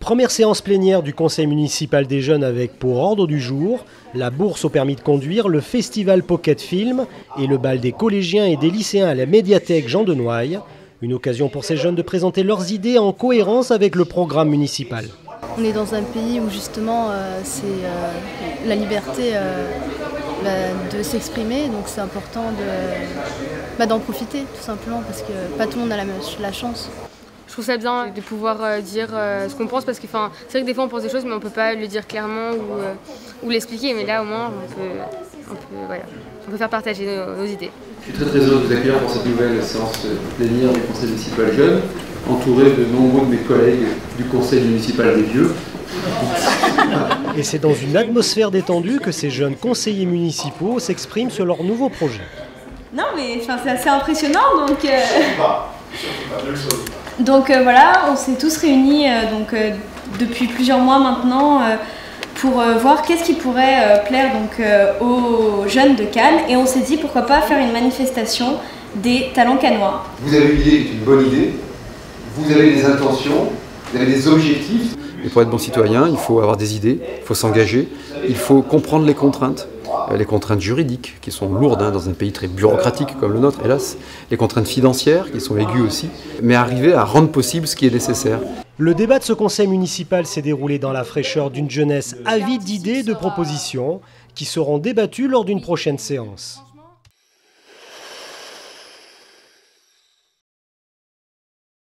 Première séance plénière du Conseil municipal des jeunes avec pour ordre du jour la bourse au permis de conduire, le festival Pocket Film et le bal des collégiens et des lycéens à la médiathèque Jean de Noailles. Une occasion pour ces jeunes de présenter leurs idées en cohérence avec le programme municipal. On est dans un pays où justement euh, c'est euh, la liberté euh, bah, de s'exprimer, donc c'est important bah, d'en profiter tout simplement parce que pas tout le monde a la chance je trouve ça bien de pouvoir euh, dire euh, ce qu'on pense parce que c'est vrai que des fois on pense des choses mais on peut pas le dire clairement ou, euh, l'expliquer mais là au moins on peut, faire partager nos, idées. Je suis très très heureux de vous accueillir pour cette nouvelle séance plénière du Conseil municipal jeune, entouré de nombreux de mes collègues du Conseil municipal des vieux. Et c'est dans une atmosphère détendue que ces jeunes conseillers municipaux s'expriment sur leurs nouveaux projets. Non mais c'est assez impressionnant donc... Donc euh, voilà, on s'est tous réunis euh, donc, euh, depuis plusieurs mois maintenant pour voir qu'est-ce qui pourrait plaire donc, aux jeunes de Cannes et on s'est dit pourquoi pas faire une manifestation des talents cannois. Vous avez l'idée est une bonne idée, vous avez des intentions, vous avez des objectifs. Et pour être bon citoyen, il faut avoir des idées, il faut s'engager, il faut comprendre les contraintes. Euh, les contraintes juridiques qui sont lourdes hein, dans un pays très bureaucratique comme le nôtre, hélas, les contraintes financières qui sont aiguës aussi, mais arriver à rendre possible ce qui est nécessaire. Le débat de ce conseil municipal s'est déroulé dans la fraîcheur d'une jeunesse avide d'idées et de propositions qui seront débattues lors d'une prochaine séance.